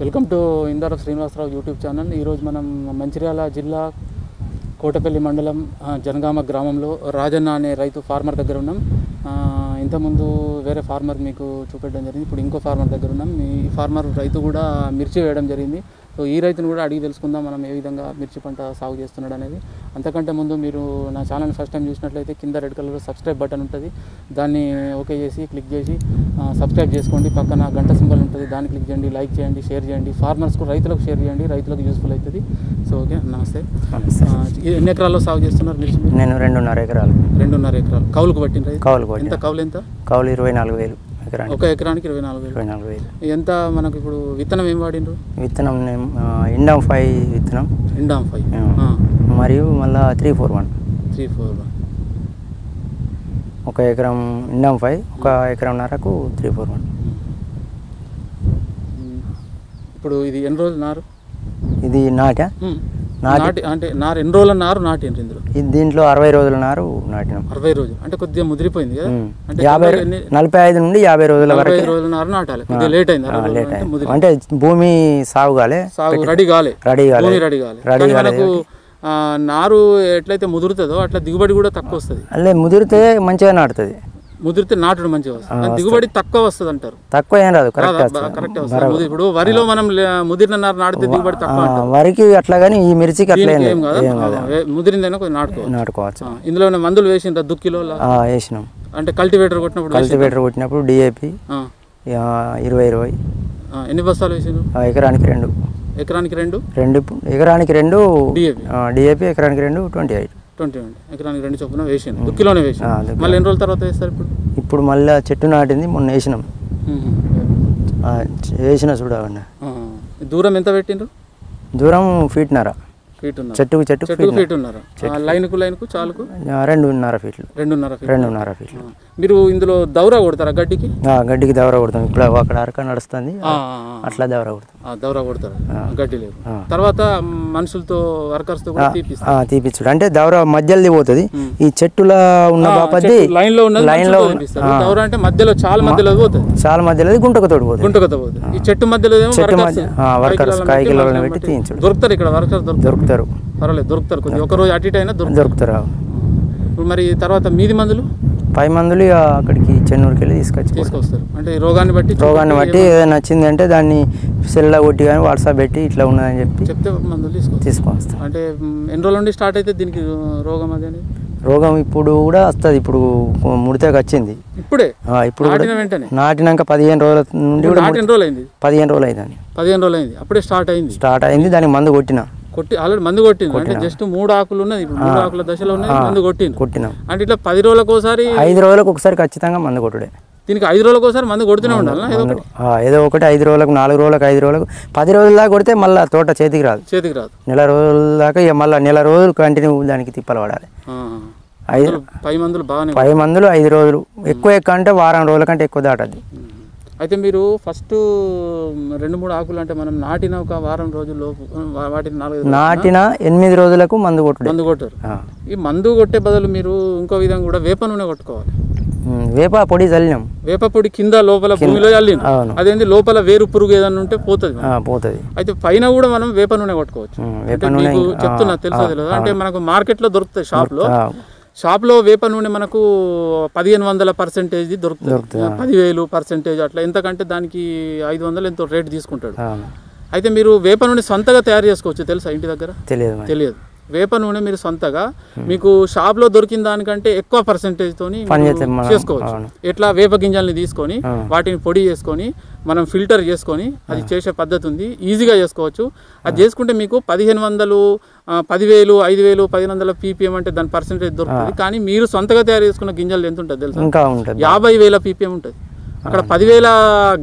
Welcome to Indara Srinivasarao YouTube channel. ఈరోజు మనం మంచిర్యాల జిల్లా కోటపల్లి మండలం జనగామ గ్రామంలో రాజన్న అనే రైతు ఫార్మర్ దగ్గర ఉన్నాం. ఇంతకుముందు వేరే ఫార్మర్ మీకు చూపెట్టడం జరిగింది ఇప్పుడు ఇంకో ఫార్మర్ దగ్గర ఉన్నాం. ఈ ఫార్మర్ రైతు కూడా మిర్చి వేయడం జరిగింది. సో ఈ రైతును కూడా అడిగి తెలుసుకుందాం మనం ఏ విధంగా మిర్చి పంట సాగు చేస్తున్నాడు అనేది. అంతకంటే ముందు మీరు నా ఛానల్ ఫస్ట్ టైం చూసినట్లయితే కింద రెడ్ కలర్ సబ్స్క్రైబ్ బటన్ ఉంటుంది. దాన్ని ఓకే చేసి క్లిక్ చేసి సబ్స్క్రైబ్ చేసుకోండి. పక్కన గంట సింబల్ ఉంటుంది. దాన్ని క్లిక్ చేయండి లైక్ చేయండి షేర్ చేయండి. ఫార్మర్స్కు రైతులకు షేర్ చేయండి. రైతులకు యూస్ఫుల్ అవుతుంది. సో ఓకే నమస్తే. ఎన్ని ఎకరాల్లో సాగు చేస్తున్నారు మిర్చి మీరు? నేను రెండున్నర ఎకరాలు. రెండున్నర ఎకరాలు. కౌలుకు పట్టిన రైతు కౌలు ఎంత? కౌలు ఎంత? కౌలు ఇరవై నాలుగు వేలు. ఎకరానికి. ఒక ఎకరానికి ఇరవై నాలుగు వేలు. ఇరవై నాలుగు వేలు. ఎంత మనకు ఇప్పుడు విత్తనం ఏం వాడిండ్రు విత్తనం ఇండమ్ ఫైవ్ విత్తనం. ఇండామ్ ఫైవ్. ఆ. మరియు మళ్ళా three four one. Three four ఒక ఎకరం ఇండమ్ ఫైవ్ ఒక ఎకరంన్నరకు త్రీ ఫోర్ వన్. ఇప్పుడు ఇది ఎన్ని రోజులు నారు? ఇది నాటా? ఉమ్. నాటి- అంటే నారు ఎన్ని రోజుల నారు నాటిండ్రు ఇందులో. ఇది దీంట్లో అరవై రోజుల నారు నాటినాం. అరవై రోజులు. అంటే కొద్దిగా ముదిరిపోయింది కదా. ఉమ్. అంటే యాభై నలభై ఐదు నుండి యాభై రోజుల వరకు ఐదు రోజుల నారు నాటాలి. కొద్దిగా లేట్ అయింది. అరవై లేట్ అంటే అయింది. అంటే భూమి సాగు కాలే సాగు రెడీ కాలే. రెడీ కాలే. భూమి రెడీ కాలే. రెడీ మనకు నారు ఎట్లయితే ముదురుతుందో అట్లా దిగుబడి కూడా తక్కువ వస్తుంది. అల్లే ముదిరితే మంచిగా నాటుతుంది. ముదిరితే నాటుడు మంచిగా వస్తుంది. దిగుబడి తక్కువ వస్తుంది అంటారు. తక్కువ ఏం రాదు కరెక్ట్ వస్తుంది ఇప్పుడు వరిలో మనం ముదిరిన నారు నాటితే దిగుబడి తక్కువ వరికి అట్లా కానీ ఈ మిర్చికి అట్లా ఏం కదా? ముదిరిందైనా కొంచెం నాటుకోవచ్చు. నాటుకోవచ్చు. ఇందులో మందులు వేసిండ్రా? దుక్కిలో వేసినాం. అంటే కల్టివేటర్ కొట్టినప్పుడు కల్టివేటర్ కొట్టినప్పుడు డిఏపి ఇరవై ఇరవై. ఎన్ని బస్తాలు వేసిండ్రు? ఆ, ఎకరానికి రెండు. ఎకరానికి రెండు? రెండు ఎకరానికి రెండు డిఏపి ఎకరానికి రెండు ట్వంటీ ఎయిట్ ట్వంటీ అండి ఎకరానికి రెండు చొప్పున వేసిండు. దుక్కిలోనే దుక్కిలో. మళ్ళీ ఎన్ని రోజుల తర్వాత వేస్తారు ఇప్పుడు? ఇప్పుడు మళ్ళీ చెట్టు నాటింది మొన్న వేసినాం. వేసిన చూడవండి దూరం ఎంత పెట్టిండ్రు? దూరం ఫీట్నర చెట్టుకు చెట్టుకు చెట్టుకు ఫీట్ ఉన్నారు. లైన్కు లైన్కు చాలుకు? రెండున్నర ఫీట్లు. రెండున్నర రెండున్నర ఫీట్లు. మీరు ఇందులో దౌరా కొడతారా గడ్డికి? గడ్డికి దవర కొడతాం. ఇప్పుడు అక్కడ అరక నడుస్తుంది. అట్లా దవర కొడతాం. దౌరా కొడతారు. గడ్డి లేదు. తర్వాత మనుషులతో వర్కర్స్తో తీపిచ్చుడు. అంటే దవర మధ్యలోది పోతుంది. ఈ చెట్టుల ఉన్న బాపది లైన్లో ఉన్నది లైన్లో దౌరా అంటే మధ్యలో చాలా మధ్యలో పోతుంది. చాలా మధ్యలోది గుంటకు తోడు పోతుంది. గుంటకత పోతుంది. ఈ చెట్టు మధ్యలో చెట్టు వర్కర్స్ మధ్య ఆ, వర్కర్స్ కాయకిలోలను పెట్టి తీయించుడు. దొరుకుతారు ఇక్కడ వర్కర్స్ దొరుకుతారు. దొరుకుతారు. పర్వాలేదు దొరుకుతారు. కొద్దిగా ఒక రోజు అటు ఇటు అయినా దొరుకుతారు. దొరుకుతారు ఇప్పుడు మరి తర్వాత మీది మందులు? పై మందులు ఇక అక్కడికి చెన్నూరుకి వెళ్ళి తీసుకొచ్చి తీసుకొస్తారు. అంటే రోగాన్ని బట్టి రోగాన్ని బట్టి ఏదైనా వచ్చింది అంటే దాన్ని సెల్లో కొట్టి కానీ వాట్సాప్ పెట్టి ఇట్లా ఉన్నదని చెప్పి చెప్తే మందులు తీసుకోవచ్చు తీసుకొస్తాం అంటే ఎన్ని రోజుల నుండి స్టార్ట్ అయితే దీనికి రోగం అది అనేది రోగం ఇప్పుడు కూడా వస్తుంది. ఇప్పుడు ముడితేకి వచ్చింది. ఇప్పుడే? ఇప్పుడు నాటినాక పదిహేను రోజుల నుండి నాటిన రోజులు అయింది పదిహేను రోజులు అవుతుంది పదిహేను రోజులు అయింది అప్పుడే స్టార్ట్ అయింది? స్టార్ట్ అయింది. దానికి మందు కొట్టిన. కొట్టి ఆల్రెడీ మందు కొట్టింది అంటే జస్ట్ మూడు ఆకులు ఉన్నది. ఇప్పుడు మూడు ఆకుల దశలో ఉన్నది మందు కొట్టింది కొట్టినాం. అంటే ఇట్లా పది రోజులకు ఒకసారి ఐదు రోజులకు ఒకసారి ఖచ్చితంగా మందు కొట్టుడే. దీనికి ఐదు రోజులకు ఒకసారి మందు కొడుతూనే ఉండాలి ఏదో ఒకటి. ఐదు రోజులకు నాలుగు రోజులకు ఐదు రోజులకు పది రోజుల దాకా కొడితే మళ్ళీ తోట చేతికి రాదు. చేతికి రాదు. నెల రోజుల దాకా ఇక మళ్ళీ నెల రోజులు కంటిన్యూ దానికి తిప్పలు పడాలి. ఐదు పై మందులు బాగానే పది మందులు ఐదు రోజులు. ఎక్కువ ఎక్కువ అంటే వారం రోజుల కంటే ఎక్కువ దాటద్ది. అయితే మీరు ఫస్ట్ రెండు మూడు ఆకులు అంటే మనం నాటిన ఒక వారం రోజుల్లో వాటిని రోజులు నాటిన ఎనిమిది రోజులకు మందు కొట్టుడే. మందు కొట్టారు. ఈ మందు కొట్టే బదులు మీరు ఇంకో విధంగా కూడా వేప నూనె కొట్టుకోవాలి. వేప పొడి చల్లినాం వేప పొడి కింద లోపల భూమిలో చల్లింది అవును. అదేంది? లోపల వేరు పురుగు ఏదన్నా ఉంటే పోతుంది. పోతుంది. అయితే పైన కూడా మనం వేప నూనె కొట్టుకోవచ్చు. అంటే మీకు చెప్తున్నా తెలుసా తెలియదు అంటే మనకు మార్కెట్లో దొరుకుతాయి షాప్లో. షాప్లో వేప నూనె మనకు పదిహేను వందల పర్సెంటేజ్ దొరుకుతుంది. పదివేలు పర్సెంటేజ్ అట్లా. ఎంతకంటే దానికి ఐదు వందలు ఎంతో రేట్ తీసుకుంటాడు. అయితే మీరు వేప నూనె సొంతగా తయారు చేసుకోవచ్చు తెలుసా ఇంటి దగ్గర? తెలియదు తెలియదు. వేప నూనె మీరు సొంతగా మీకు షాప్లో దొరికిన దానికంటే ఎక్కువ పర్సెంటేజ్ మనం- చేసుకోవచ్చు. ఎట్లా వేప గింజల్ని తీసుకొని. వాటిని పొడి చేసుకొని మనం ఫిల్టర్ చేసుకొని అది చేసే పద్ధతి ఉంది. ఈజీగా చేసుకోవచ్చు. అది చేసుకుంటే మీకు పదిహేను వందలు పదివేలు ఐదు వేలు పదిహేను వందల పీపీఎం అంటే దాని పర్సెంటేజ్ దొరుకుతుంది. కానీ మీరు సొంతగా తయారు చేసుకున్న గింజలు ఎంత ఉంటుంది తెలుసా? యాభై వేల పీపీఎం ఉంటుంది. అక్కడ పదివేల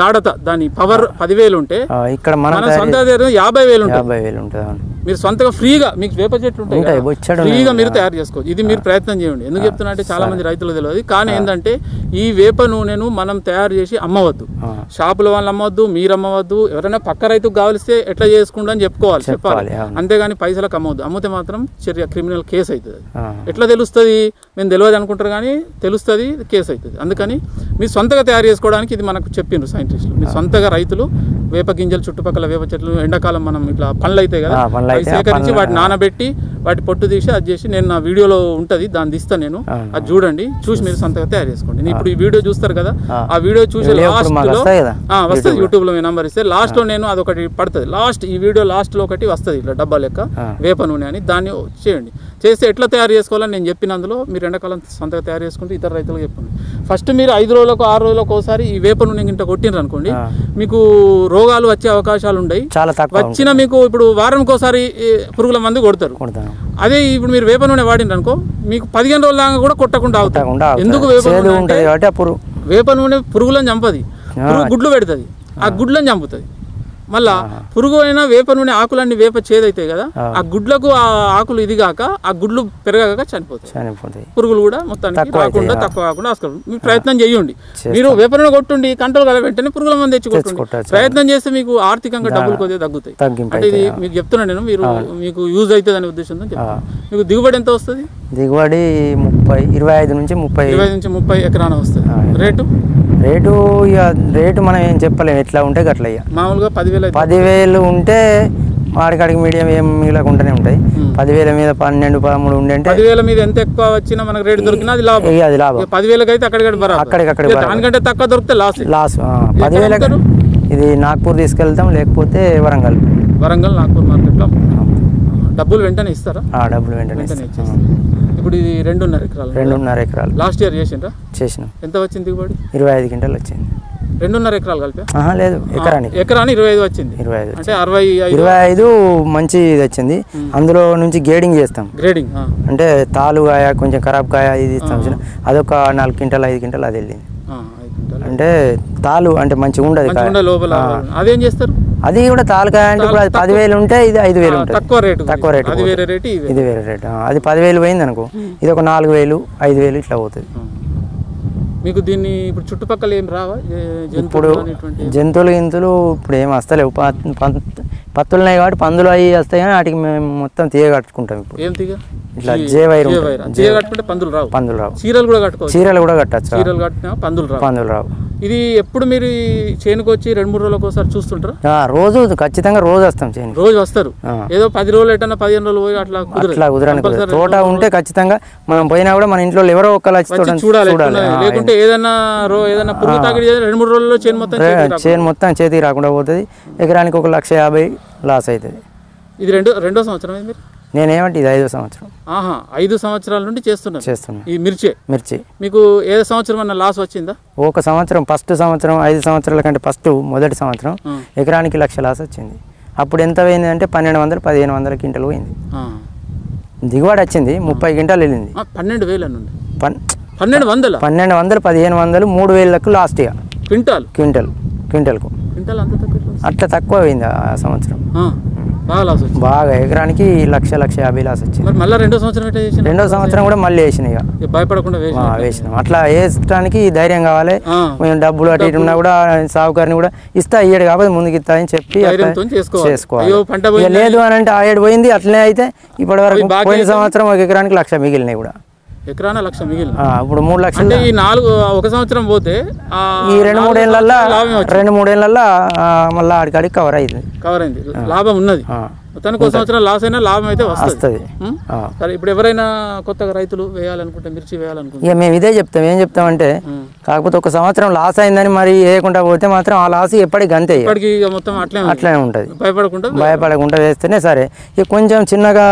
గాఢత దాని పవర్ పదివేలు ఉంటే ఇక్కడ మనం సొంత యాభై వేలు యాభై వేలు ఉంటుంది మీరు సొంతగా ఫ్రీగా మీకు వేప చెట్లు ఉంటాయి ఫ్రీగా. మీరు తయారు చేసుకోవచ్చు ఇది మీరు ప్రయత్నం చేయండి. ఎందుకు చెప్తున్నా అంటే చాలా మంది రైతులు తెలియదు. కానీ ఏంటంటే ఈ వేప నూనెను మనం తయారు చేసి అమ్మవద్దు. షాపుల వాళ్ళు అమ్మవద్దు మీరు అమ్మవద్దు ఎవరైనా పక్క రైతుకు కావలిస్తే ఎట్లా చేసుకుంటా అని చెప్పుకోవాలి చెప్పాలి. అంతేగాని పైసలకు అమ్మవద్దు అమ్మితే మాత్రం చర్య క్రిమినల్ కేసు అవుతుంది. ఎట్లా తెలుస్తుంది? మేము తెలియదు అనుకుంటారు కానీ తెలుస్తుంది కేసు అవుతుంది. అందుకని మీ సొంతగా తయారు చేసుకోవడానికి ఇది మనకు చెప్పిండ్రు సైంటిస్టులు. మీ సొంతగా రైతులు వేప గింజలు చుట్టుపక్కల వేప చెట్లు ఎండాకాలం మనం ఇట్లా పనులు అవుతాయి కదా అయితే ఆ సేకరించి వాటి నానబెట్టి వాటి పొట్టు తీసి అది చేసి నేను నా వీడియోలో ఉంటుంది దాన్ని తీస్తాను నేను. అది చూడండి చూసి మీరు సొంతగా తయారు చేసుకోండి. నేను ఇప్పుడు ఈ వీడియో చూస్తారు కదా ఆ. వీడియో చూసి వీడియో వస్తాయి కదా? ఆ, వస్తుంది యూట్యూబ్లో. మీ నంబర్ ఇస్తే లాస్ట్లో నేను అదొకటి పడుతుంది. లాస్ట్ ఈ వీడియో లాస్ట్లో ఒకటి వస్తుంది ఇట్లా డబ్బా లెక్క. వేప నూనె అని దాన్ని చేయండి. చేస్తే ఎట్లా తయారు చేసుకోవాలని నేను చెప్పినందులో మీరు ఎండాకాలం సొంతగా తయారు చేసుకుంటే ఇతర రైతులకు చెప్పండి. ఫస్ట్ మీరు ఐదు రోజులకు ఆరు రోజులకు ఒకసారి ఈ వేప నూనె ఇంట కొట్టినారు అనుకోండి. మీకు రోగాలు వచ్చే అవకాశాలు ఉన్నాయి చాలా తక్కువ వచ్చిన మీకు ఇప్పుడు వారానికి ఒకసారి పురుగుల మందు కొడతారు. అదే ఇప్పుడు మీరు వేప నూనె వాడిండ్రు అనుకో మీకు పదిహేను రోజుల దాకా కూడా కొట్టకుండా ఆగుతుంది. ఎందుకు వేప నూనె వేప నూనె పురుగులను చంపది. పురుగు గుడ్లు పెడుతుంది. ఆ గుడ్లను చంపుతుంది. మళ్ళా పురుగు అయినా వేప నూనె ఆకులన్నీ వేప చేదైతాయి కదా ఆ. గుడ్లకు ఆ ఆకులు ఇది కాక ఆ గుడ్లు పెరగక చనిపోతాయి. చనిపోతాయి. పురుగులు కూడా మొత్తానికి రాకుండా తక్కువ కాకుండా ఆస్కారం మీరు ప్రయత్నం చేయండి. మీరు వేప నూనె కొట్టుండి కంట్రోల్ కదా వెంటనే పురుగుల మంది తెచ్చి కొట్టుండి. కొట్టచ్చు. ప్రయత్నం చేస్తే మీకు ఆర్థికంగా డబ్బులు కొద్దిగా తగ్గుతాయి. అంటే ఇది మీకు చెప్తున్నా నేను మీరు మీకు యూజ్ అవుతుంది అనే ఉద్దేశంతో చెప్తాను మీకు దిగుబడి ఎంత వస్తుంది? దిగుబడి ముప్పై ఇరవై ఐదు నుంచి ముప్పై ఇరవై నుంచి ముప్పై ఎకరాన వస్తుంది. రేటు? రేటు ఇక రేటు మనం ఏం చెప్పలేము ఎట్లా ఉంటే గట్ల ఇక. మామూలుగా పదివేలు పదివేలు ఉంటే వాడికాడికి మీడియం ఏం మిగలకుండానే ఉంటాయి. పదివేల మీద పన్నెండు పదమూడు ఉండే పదివేల మీద ఎంత ఎక్కువ వచ్చినా మనకు రేటు దొరికినా అది లాభం. ఇక అది లాభం. పదివేలకి అయితే అక్కడికి అక్కడికక్కడ దానికంటే తక్కువ దొరికితే లాస్. లాస్. పదివేల ఇది నాగ్పూర్ తీసుకెళ్తాం లేకపోతే వరంగల్. వరంగల్ నాగపూర్ మార్కెట్లో. డబ్బులు వెంటనే ఇస్తారా? ఆ డబ్బులు వెంటనే వెంటనే ఇప్పుడు ఇది రెండున్నర ఎకరాలు రెండున్నర ఎకరాలు. లాస్ట్ ఇయర్ చేసిండ్రా? చేసినాం. ఎంత వచ్చింది దిగుబడి ఇరవై ఐదు క్వింటల్ వచ్చింది. రెండున్నర ఎకరాలు కలిపా? లేదు ఎకరానికి. ఎకరాని ఇరవై ఐదు వచ్చింది. ఇరవై ఐదు అంటే అరవై ఇరవై ఐదు మంచి ఇది వచ్చింది. అందులో నుంచి గేడింగ్ చేస్తాం. గ్రేడింగ్ అంటే తాలు కాయ కొంచెం ఖరాబ్ కాయ ఇది ఇస్తాం? అదొక నాలుగు క్వింటల్ ఐదు క్వింటల్ అది వెళ్ళింది. అంటే తాలు అంటే మంచిగా ఉండదు అదేం చేస్తారు? అది కూడా తాలకాయ అంటే ఇప్పుడు అది పదివేలు ఉంటే ఇది ఐదు వేలు ఉంటుంది. తక్కువ రేటు తక్కువ రేటు అది వేరే రేటు ఇది. వేరే రేట్. అది పదివేలు పోయింది అనుకో. ఇది ఒక నాలుగు వేలు ఐదు వేలు ఇట్లా పోతుంది. మీకు దీన్ని ఇప్పుడు చుట్టుపక్కల ఏం రావా? ఇప్పుడు జంతువులు గింతులు ఇప్పుడు ఏం వస్తలేవు. ప- పం- పత్తులు ఉన్నాయి కాబట్టి పందులు అవి వస్తాయి కానీ వాటికి మేము మొత్తం తీయ కట్టుకుంటాం ఇప్పుడు. ఏం తీగ? ఇట్లా జే వైర్ జే కట్టుకుంటే పందులు రావు. పందులు రావు. చీరలు కూడా కట్టుకోవచ్చు. చీరలు కూడా కట్టచ్చు. చీరలు కట్టినా పందులు రావు. పందులు రావు. ఇది ఎప్పుడు మీరు చేనుకు వచ్చి రెండు మూడు రోజులకు ఒకసారి చూస్తుంటారా? ఆ, రోజు ఖచ్చితంగా రోజు వస్తాం చేయని రోజు వస్తారు. ఏదో పది రోజులు ఎట్టన్నా పదిహేను రోజులు పోయి అట్లా అట్లా కుదరని తోట ఉంటే ఖచ్చితంగా మనం పోయినా కూడా మన ఇంట్లో ఎవరో ఒకళ్ళు వచ్చి చూడాలి లేకుంటే ఏదైనా రో ఏదైనా పురుగు తాకిడి రెండు మూడు రోజుల్లో చేను మొత్తం. చేను మొత్తం చేతికి రాకుండా పోతుంది. ఎకరానికి ఒక లక్ష యాభై లాస్ అవుతుంది. ఇది రెండో రెండో సంవత్సరం మీరు? నేనేమంటే ఇది ఐదో సంవత్సరం. ఆహా ఐదు సంవత్సరాల నుండి చేస్తున్నారు. చేస్తున్నా. ఈ మిర్చే? మిర్చి. మీకు ఏ సంవత్సరం అన్న లాస్ వచ్చిందా? ఒక సంవత్సరం ఫస్ట్ సంవత్సరం ఐదు సంవత్సరాల కంటే ఫస్ట్ మొదటి సంవత్సరం. ఎకరానికి లక్ష లాస్ వచ్చింది. అప్పుడు ఎంత పోయింది అంటే పన్నెండు వందలు పదిహేను వందల క్వింటల్ పోయింది. దిగుబడి వచ్చింది ముప్పై క్వింటాలు వెళ్ళింది. పన్నెండు వేల నుండి? పన్ పన్నెండు వందల? పన్నెండు వందలు పదిహేను వందలు మూడు వేలకు లాస్ట్ ఇక క్వింటాల్? క్వింటల్ క్వింటల్కు. క్వింటాల్ అంత తక్కువ ఎట్లా వస్తుంది? అట్లా తక్కువ పోయింది ఆ సంవత్సరం. బాగా లాస్ వచ్చింది. బాగా ఎకరానికి లక్ష లక్ష యాభై లాస్ వచ్చింది. మళ్ళీ రెండో సంవత్సరం ఎట్లా చేసిన రెండో సంవత్సరం కూడా మళ్ళీ వేసినాయి ఇక. భయపడకుండా వేసిన వేసినాం. అట్లా వేసడానికి ధైర్యం కావాలి. మేము డబ్బులు అటు ఇటు ఉన్నా కూడా సాగుకారిని కూడా ఇస్తా ఇయ్యడు కాబట్టి ముందుకు ఇస్తా అని చెప్పి చేసుకోవాలి. లేదు అని అంటే ఆ ఏడు పోయింది అట్లనే అయితే ఇప్పటి వరకు పోయిన సంవత్సరం ఒక ఎకరానికి లక్ష మిగిలినాయి కూడా. ఎకరాన లక్ష మిగిలిన ఆ, ఇప్పుడు మూడు లక్షలు. అంటే ఈ నాలుగు ఒక సంవత్సరం పోతే ఈ రెండు మూడేళ్ళల్లో రెండు మూడేళ్ళల్లో మళ్ళీ ఆడికాడికి కవర్ అయింది. కవర్ అయింది. లాభం ఉన్నది. మొత్తానికి ఒక సంవత్సరం లాస్ అయినా లాభం అయితే వస్తుంది. సరే ఇప్పుడు ఎవరైనా కొత్తగా రైతులు వేయాలనుకుంటే మిర్చి వేయాలనుకుంటే? ఇక మేము ఇదే చెప్తాం. ఏం చెప్తామంటే. కాకపోతే ఒక సంవత్సరం లాస్ అయిందని మరి వేయకుండా పోతే మాత్రం ఆ లాస్ ఎప్పటికి. ఇప్పటికి ఇక. మొత్తం అట్లే. అట్లనే ఉంటుంది. భయపడకుండా భయపడకుండా వేస్తేనే సరే. ఇక కొంచెం చిన్నగా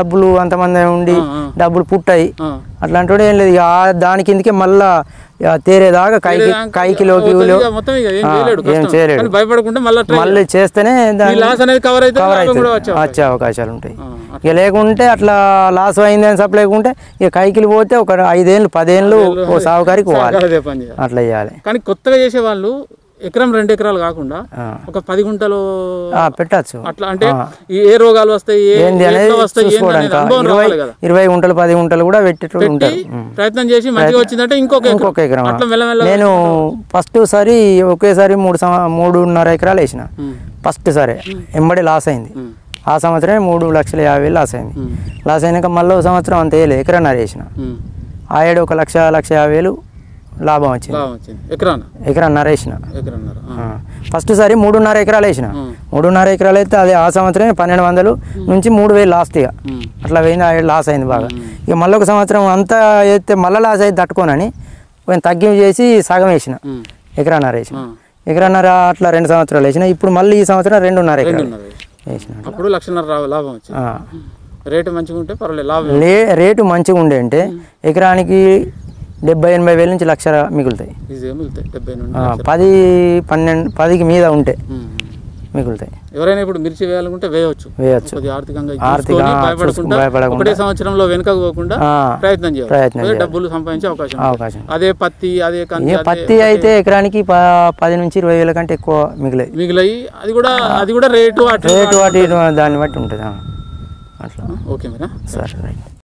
డబ్బులు అంతమంది ఉండి. డబ్బులు పుట్టాయి. అట్లాంటి ఏం లేదు. దాని కిందకే మళ్ళా తేరేదాకా కైకి ఇక ఏం చేయలేడు మళ్ళీ చేస్తేనే ఈ దాని లాస్ అనేది కవర్ అయితే కూడా వచ్చే అవకాశాలు. ఉంటాయి. ఇక లేకుంటే అట్లా లాస్ అయింది అని సప్లేకుంటే ఇక కైకిలు పోతే ఒక ఐదేళ్ళు పదేళ్ళు ఓ సాగుకారికి పోవాలి. అట్లా చేయాలి. కానీ కొత్తగా చేసే వాళ్ళు ఎకరం రెండు ఎకరాలు కాకుండా. ఒక పది గుంటలు పెట్టచ్చు అట్లా అంటే ఏ రోగాలు వస్తాయి ఇరవై గుంటలు పది గుంటలు కూడా పెట్టేటోళ్ళు పెట్టి ఉంటారు. ప్రయత్నం చేసి మంచిగా వచ్చిందంటే ఇంకొక ఎకరం. ఇంకొక ఎకరం నేను ఫస్ట్ సారి ఒకేసారి మూడు మూడున్నర ఎకరాలు వేసిన. ఫస్ట్ సారి ఎంబడి లాస్ అయింది. ఆ సంవత్సరమే మూడు లక్షల యాభై వేలు లాస్ అయింది. లాస్ అయినాక మళ్ళీ సంవత్సరం అంత వేయలేదు ఎకరన్నర వేసిన. ఆ ఏడు ఒక లక్ష లక్ష యాభై వేలు లాభం వచ్చింది. ఎకరన్నర వేసిన. ఫస్ట్ సారి మూడున్నర ఎకరాలు వేసిన. మూడున్నర ఎకరాలు అయితే అది ఆ సంవత్సరమే పన్నెండు వందలు నుంచి మూడు వేలు లాస్ట్ ఇక. అట్లా పోయింది లాస్ అయింది బాగా. ఇక మళ్ళీ ఒక సంవత్సరం అంతా అయితే మళ్ళీ లాస్ అయితే తట్టుకోనని కొంచెం తగ్గింపు చేసి సగం వేసిన. ఎకరన్నర వేసిన. ఎకరన్నర అట్లా రెండు సంవత్సరాలు వేసిన. ఇప్పుడు మళ్ళీ ఈ సంవత్సరం రెండున్నర ఎకరాలు వేసిన. అప్పుడు లక్షన్నర రా- లాభం. రేటు మంచిగా ఉంటే పర్వాలేదు రేటు మంచిగా ఉండే అంటే ఎకరానికి డెబ్బై ఎనభై వేల నుంచి లక్ష మిగులుతాయి. పది పన్నెండు పదికి మీద ఉంటే. మిగులుతాయి. ఎవరైనా ఇప్పుడు మిర్చి వేయాలనుకుంటే వేయవచ్చు. కొద్దిగా ఆర్థికంగా భయపడకుండా. ఒకటే సంవత్సరంలో వెనుకకు పోకుండా ప్రయత్నం చేయాలి. డబ్బులు సంపాదించే అవకాశం. అవకాశం. అదే పత్తి అదే పత్తి అయితే ఎకరానికి పది నుంచి ఇరవై వేల కంటే ఎక్కువ మిగిలాయి. మిగిలాయి. అది కూడా అది కూడా రేటు రేటు ఇటు దాన్ని బట్టి ఉంటుంది. అట్లా. ఓకే మీరా సరే రైట్.